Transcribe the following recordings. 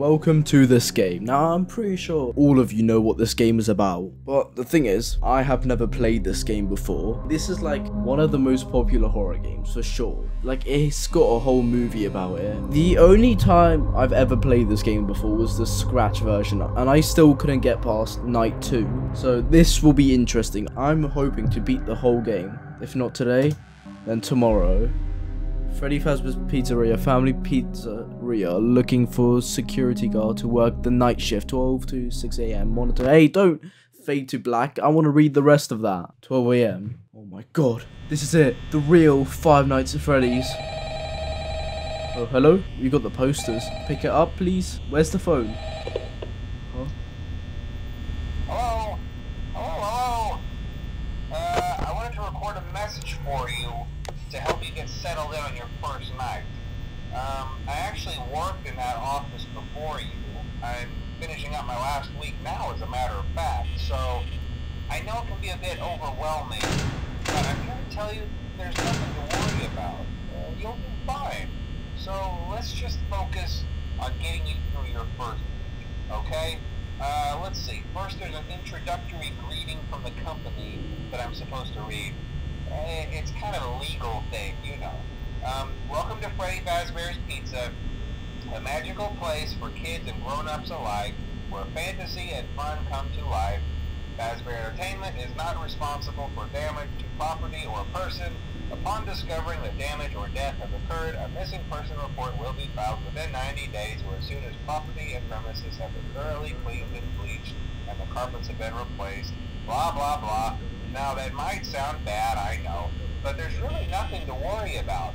welcome to this game. Now, I'm pretty sure all of you know what this game is about, but the thing is, I have never played this game before. This is like one of the most popular horror games, for sure. Like, it's got a whole movie about it. The only time I've ever played this game before was the Scratch version, and I still couldn't get past Night 2. So, this will be interesting. I'm hoping to beat the whole game. If not today, then tomorrow. Freddy Fazbear's Pizzeria, Family Pizzeria, looking for security guard to work the night shift, 12 to 6 a.m. Monitor. Hey, don't fade to black. I want to read the rest of that. 12 a.m. Oh my god. This is it. The real Five Nights at Freddy's. Oh, hello? You got the posters. Pick it up, please. Where's the phone? Huh? Hello? Hello, hello? Uh, I wanted to record a message for you to help you get settled in on your first night. Um, I actually worked in that office before you. I'm finishing up my last week now, as a matter of fact, so I know it can be a bit overwhelming, but I'm here to tell you there's nothing to worry about. You'll be fine. So let's just focus on getting you through your first week, okay? Uh, let's see. First, there's an introductory greeting from the company that I'm supposed to read. Eh, It's kind of a legal thing, you know. Um, welcome to Freddy Fazbear's Pizza, a magical place for kids and grown-ups alike, where fantasy and fun come to life. Fazbear Entertainment is not responsible for damage to property or person. Upon discovering that damage or death has occurred, a missing person report will be filed within 90 days or as soon as property and premises have been thoroughly cleaned and bleached and the carpets have been replaced. Blah, blah, blah. Now, that might sound bad, I know, but there's really nothing to worry about.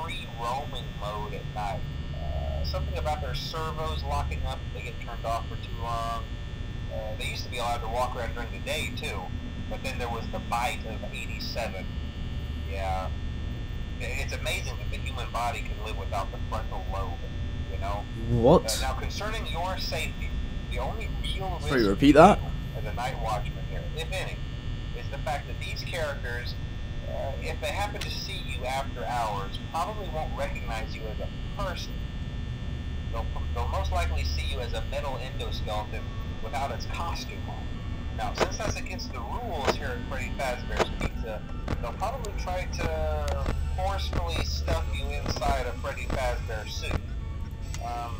free roaming mode at night. Uh, something about their servos locking up if they get turned off for too long. Uh, they used to be allowed to walk around during the day too, but then there was the bite of 87. Yeah. It's amazing that the human body can live without the frontal lobe, you know? Uh, What? now, concerning your safety, the only real risk Sorry, repeat that? as a night watchman here, if any, is the fact that these characters, uh, if they happen to see you after hours, probably won't recognize you as a person. They'll, they'll most likely see you as a metal endoskeleton without its costume on. Now, since that's against the rules here at Freddy Fazbear's Pizza, they'll probably try to forcefully stuff you inside a Freddy Fazbear suit. Um,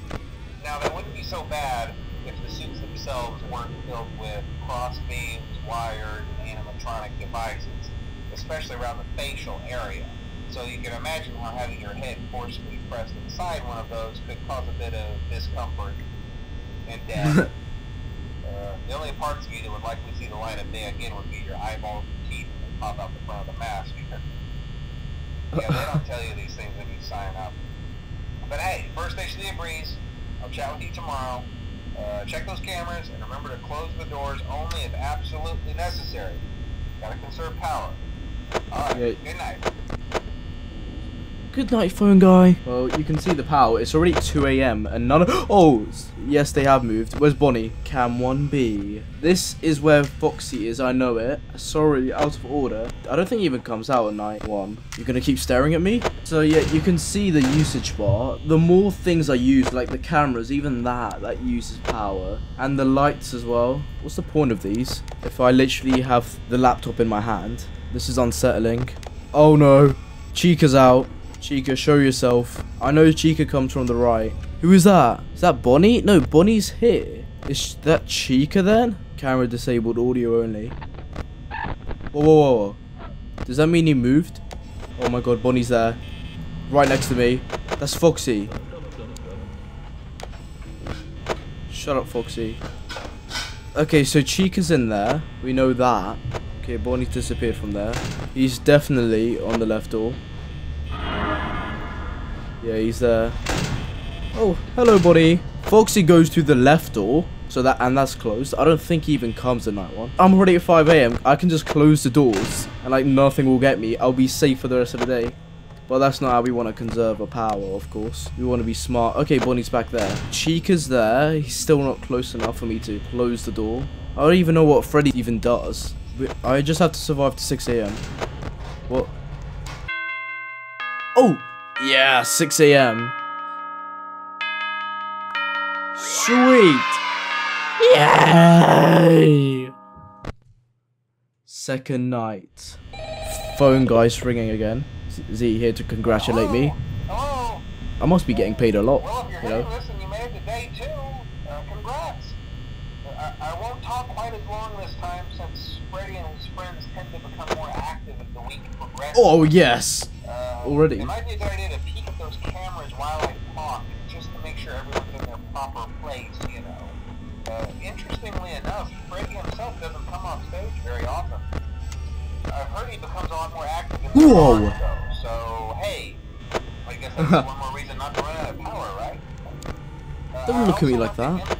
now, that wouldn't be so bad if the suits themselves weren't filled with cross beams, wires, and animatronic devices, especially around the facial area. So you can imagine how having your head forcefully pressed inside one of those could cause a bit of discomfort and death. uh, the only parts of you that would likely see the light of day again would be your eyeballs and teeth that pop out the front of the mask. yeah, they don't tell you these things when you sign up. But hey, first station of the breeze. I'll chat with you tomorrow. Uh, check those cameras and remember to close the doors only if absolutely necessary. Gotta conserve power. Alright, Yeah. good night. Good night, phone guy. Well, you can see the power. It's already 2 a.m. and none of. Oh, yes, they have moved. Where's Bonnie? Cam 1B. This is where Foxy is. I know it. Sorry, out of order. I don't think it even comes out at night one. You're gonna keep staring at me? So yeah, you can see the usage bar. The more things I use, like the cameras, even that, that uses power, and the lights as well. What's the point of these? If I literally have the laptop in my hand, this is unsettling. Oh no, Chica's out. Chica, show yourself. I know Chica comes from the right. Who is that? Is that Bonnie? No, Bonnie's here. Is that Chica then? Camera disabled, audio only. Whoa, whoa, whoa. Does that mean he moved? Oh my god, Bonnie's there. Right next to me. That's Foxy. Shut up, Foxy. Okay, so Chica's in there. We know that. Okay, Bonnie's disappeared from there. He's definitely on the left door. Yeah, he's there. Oh, hello, buddy. Foxy goes through the left door, so that and that's closed. I don't think he even comes at night one. I'm already at 5 a.m. I can just close the doors and like nothing will get me. I'll be safe for the rest of the day. But that's not how we want to conserve our power, of course. We want to be smart. Okay, Bonnie's back there. Chica's there. He's still not close enough for me to close the door. I don't even know what Freddy even does. I just have to survive to 6 a.m. What? Oh! Yeah, 6 a.m. Sweet! Yay! Second night. Phone guy's ringing again. Is he here to congratulate me? I must be getting paid a lot, Well, if you're you know? I, I won't talk quite as long this time since Freddy and his friends tend to become more active as the week progresses. Oh, yes! Uh, already. It might be a good idea to peek at those cameras while I talk, just to make sure everyone's in their proper place, you know. Uh, interestingly enough, Freddy himself doesn't come off stage very often. I've heard he becomes a lot more active in the Whoa. so hey, I guess that's one more reason not to run out of power, right? Uh, Don't I look at me like that.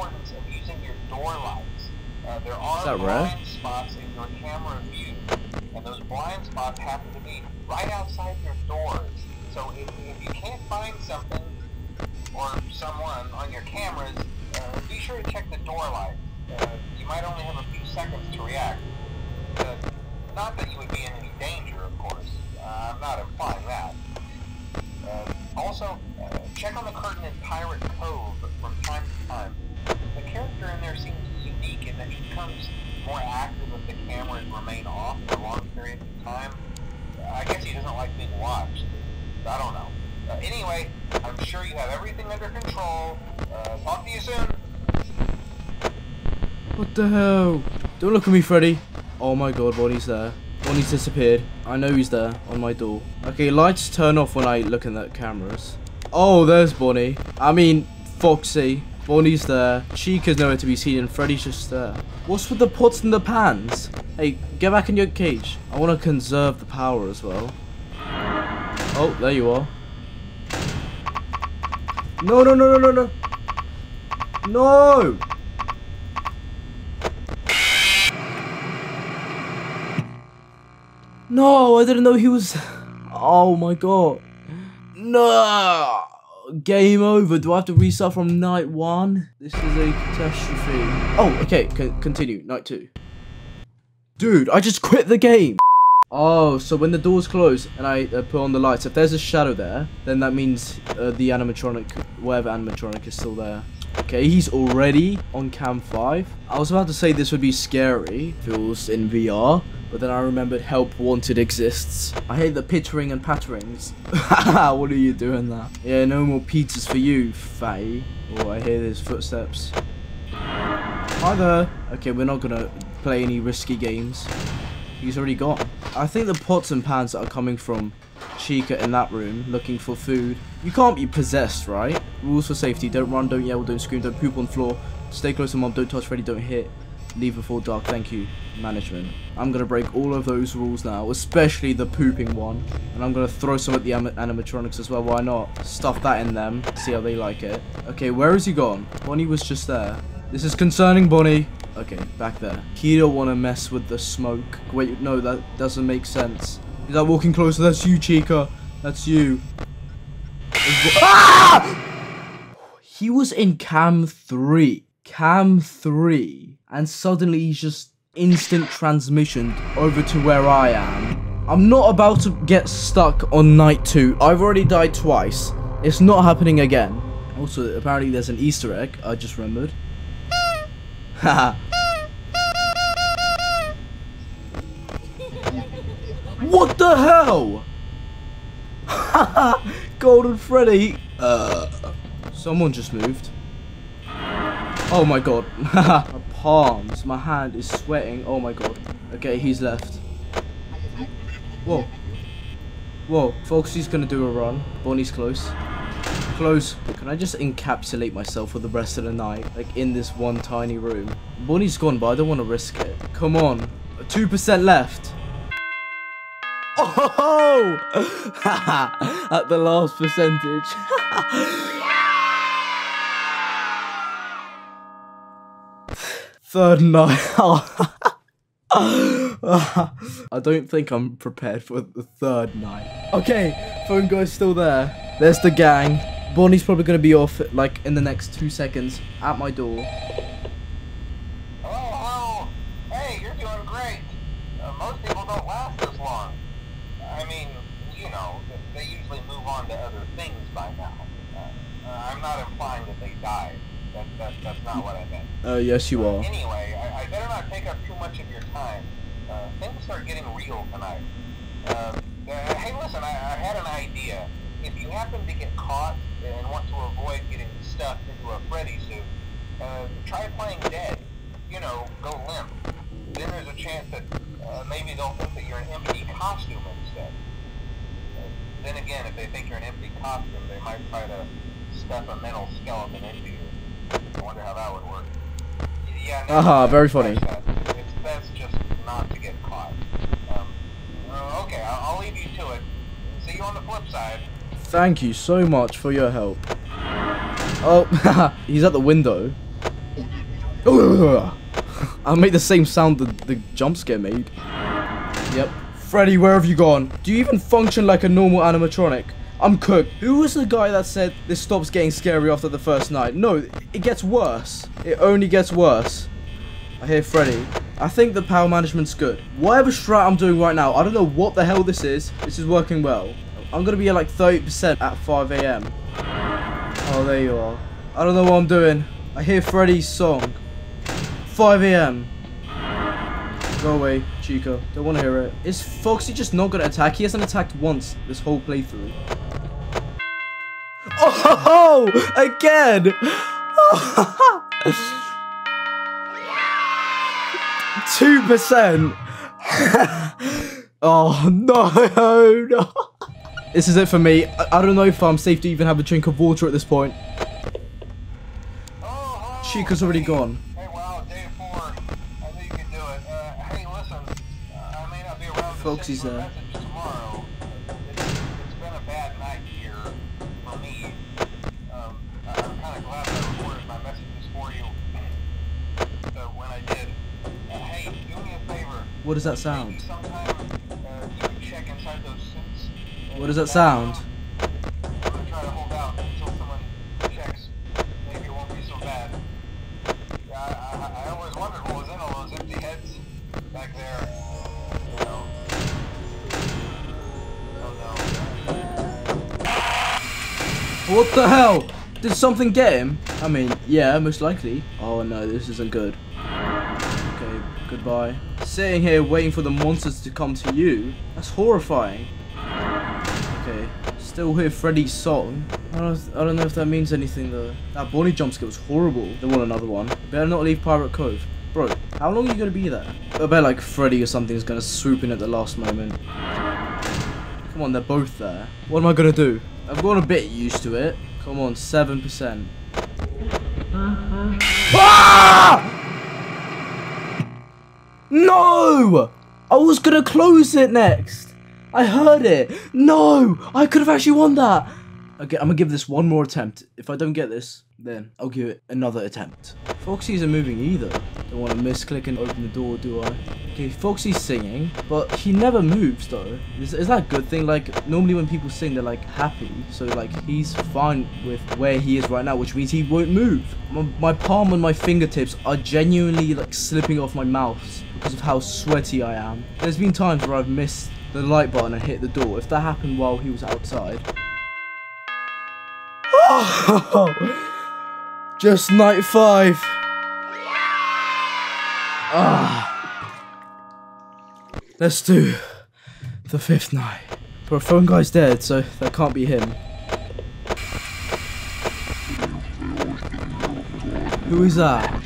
Importance of using your door lights. Uh, there are that right? spots in your camera view, and those blind spots happen to be right outside your doors. So if, if you can't find something or someone on your cameras, uh, be sure to check the door light. Uh, you might only have a few seconds to react. Not that you would be in any danger, of course. Uh, I'm not implying that. Uh, also, uh, check on the curtain in Pirate Cove from time to time. Character in there seems unique in that he becomes more active if the cameras remain off for long periods of time. I guess he doesn't like being watched. I don't know. Uh, anyway, I'm sure you have everything under control. Uh, talk to you soon. What the hell? Don't look at me, Freddy. Oh my god, Bonnie's there. Bonnie's disappeared. I know he's there on my door. Okay, lights turn off when I look in the cameras. Oh, there's Bonnie. I mean, Foxy. Bonnie's there. Chica's nowhere to be seen and Freddy's just there. What's with the pots and the pans? Hey, get back in your cage. I want to conserve the power as well. Oh, there you are. No, no, no, no, no, no. No! No, I didn't know he was. Oh my god. No! Game over. Do I have to restart from night one? This is a catastrophe. Oh, okay. C continue. Night two. Dude, I just quit the game. Oh, so when the doors close and I uh, put on the lights, if there's a shadow there, then that means uh, the animatronic, whatever animatronic is still there. Okay, he's already on cam 5. I was about to say this would be scary if it was in VR, but then I remembered Help Wanted exists. I hate the pittering and patterings. what are you doing there? Yeah, no more pizzas for you, fatty. Oh, I hear his footsteps. Hi there. Okay, we're not gonna play any risky games. He's already gone. I think the pots and pans that are coming from Chica in that room looking for food. You can't be possessed, right? Rules for safety. Don't run, don't yell, don't scream, don't poop on the floor. Stay close to mom, don't touch Freddy, don't hit. Leave before dark, thank you. Management. I'm gonna break all of those rules now, especially the pooping one. And I'm gonna throw some at the anim animatronics as well, why not? Stuff that in them, see how they like it. Okay, where is he gone? Bonnie was just there. This is concerning Bonnie. Okay, back there. He don't want to mess with the smoke. Wait, no, that doesn't make sense. Is that walking closer. That's you, Chica. That's you. Ah! He was in cam 3. Cam 3. And suddenly he's just instant transmission over to where I am. I'm not about to get stuck on night 2. I've already died twice. It's not happening again. Also, apparently there's an Easter egg. I just remembered. Haha. what the hell? Golden Freddy. Uh, someone just moved. Oh my god. my palms. My hand is sweating. Oh my god. Okay, he's left. Whoa. Whoa. Foxy's gonna do a run. Bonnie's close. Close. Can I just encapsulate myself for the rest of the night? Like in this one tiny room. Bonnie's gone, but I don't want to risk it. Come on. 2% left. Oh! At the last percentage. Third night. I don't think I'm prepared for the third night. Okay, phone guy's still there. There's the gang. Bonnie's probably gonna be off like in the next two seconds at my door. Hello, hello. Hey, you're doing great. Uh, most people don't last this long. I mean, you know, they usually move on to other things by now. Uh, I'm not implying that they died. That, that, that's not what I meant. Uh, yes, you are. Anyway, I, I better not take up too much of your time. Uh, things start getting real tonight. Uh, uh, hey, listen, I, I had an idea. If you happen to get caught and want to avoid getting stuffed into a Freddy suit, uh, try playing dead. You know, go limp. Then there's a chance that uh, maybe they'll think that you're an empty costume instead. Then again, if they think you're an empty costume, they might try to stuff a mental skeleton into you. I wonder how that would work. Yeah, no, Aha, very funny. best- It's best just not to get caught. Um, uh, okay, I'll, I'll leave you to it. See you on the flip side. Thank you so much for your help. Oh, he's at the window. I'll make the same sound the, the jump scare made. Yep. Freddy, where have you gone? Do you even function like a normal animatronic? I'm cooked. Who was the guy that said this stops getting scary after the first night? No, it gets worse. It only gets worse. I hear Freddy. I think the power management's good. Whatever strat I'm doing right now, I don't know what the hell this is. This is working well. I'm gonna be at like 30% at 5 a.m. Oh, there you are. I don't know what I'm doing. I hear Freddy's song. 5 a.m. Go away, Chica. Don't want to hear it. Is Foxy just not gonna attack? He hasn't attacked once this whole playthrough. Oh, again! Two percent. oh no, no. This is it for me. I, I don't know if I'm safe to even have a drink of water at this point. Oh. Chica's already gone. Hey, wow, day four. I knew you could do it. Uh, hey, listen. Uh, I may not empty does that sound? What does that sound? What the hell? Did something get him? I mean, yeah, most likely. Oh no, this isn't good. Goodbye. Sitting here waiting for the monsters to come to you? That's horrifying. Okay, still hear Freddy's song. I don't, I don't know if that means anything though. That Bonnie jump scare was horrible. They want another one. Better not leave Pirate Cove. Bro, how long are you gonna be there? I bet like Freddy or something is gonna swoop in at the last moment. Come on, they're both there. What am I gonna do? I've gotten a bit used to it. Come on, 7%. Ah! No! I was gonna close it next. I heard it. No! I could have actually won that. Okay, I'm gonna give this one more attempt. If I don't get this, then I'll give it another attempt. Foxy isn't moving either. Don't want to misclick and open the door, do I? Okay, Foxy's singing, but he never moves though. Is, is that a good thing? Like, normally when people sing, they're like happy. So, like, he's fine with where he is right now, which means he won't move. My, my palm and my fingertips are genuinely like slipping off my mouth because of how sweaty I am. There's been times where I've missed the light button and hit the door. If that happened while he was outside. Just night five. Ah. Let's do the fifth night. But our phone guy's dead, so that can't be him. Who is that?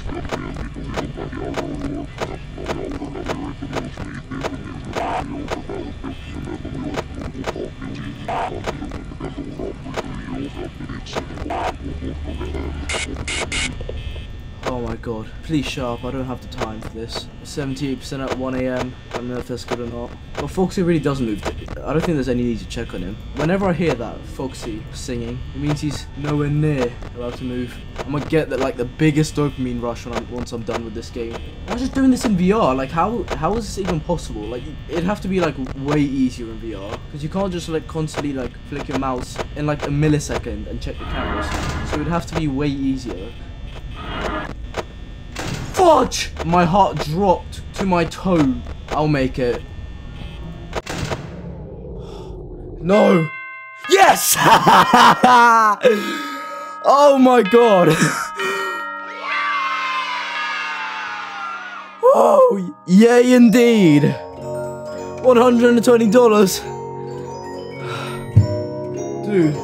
Oh my god. Please shut up. I don't have the time for this. 78% at 1 a.m. I don't know if that's good or not. But Foxy really does move. I don't think there's any need to check on him. Whenever I hear that Foxy singing, it means he's nowhere near allowed to move. I'm gonna get that like the biggest dopamine rush when I'm, once I'm done with this game. I'm just doing this in VR. Like how how is this even possible? Like it'd have to be like way easier in VR because you can't just like constantly like flick your mouse in like a millisecond and check the cameras. So it'd have to be way easier. Fudge! My heart dropped to my toe. I'll make it. No. Yes! oh my god. oh, yay indeed. $120. Dude.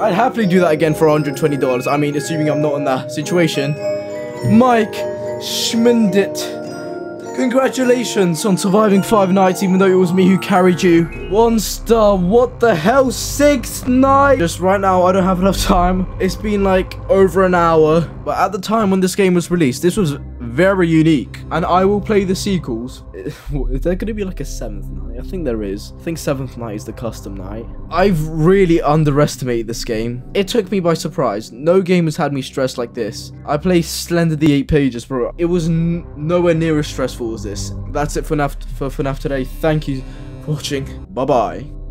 I'd happily do that again for $120. I mean, assuming I'm not in that situation. Mike Schmindit. Congratulations on surviving five nights, even though it was me who carried you. One star, what the hell? Six nights? Just right now, I don't have enough time. It's been like over an hour. But at the time when this game was released, this was very unique. And I will play the sequels. Is there going to be like a seventh night? I think there is. I think seventh night is the custom night. I've really underestimated this game. It took me by surprise. No game has had me stressed like this. I played Slender the 8 pages, bro. It was nowhere near as stressful as this. That's it for FNAF, for FNAF today. Thank you for watching. Bye-bye.